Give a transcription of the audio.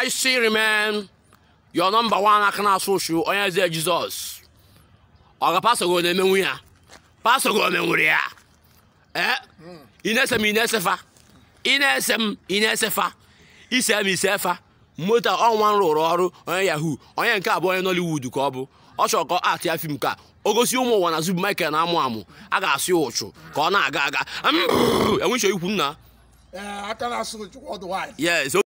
I see remain your number one aka na-asụ ụsụ onye eze Jizọs ọ ga pastọ gị na-emenwu ya pastọ gị omenwuru ya ee eh? ị na-ese m ị na-ese fa ị na-ese m ị na-ese fa ise m ise fa moto ọnwa rụrụ ọrụ onye yahoo onye nke abụọ onye Nollywood ka ọ bụ ọ chọrọ ka ọ ya fim ka o gosi ụmụ ụwa na Zubby Michael na-amụ amụ a ga-asị ụchụ ka ọ na-aga aga enweghị ikwu nna eh,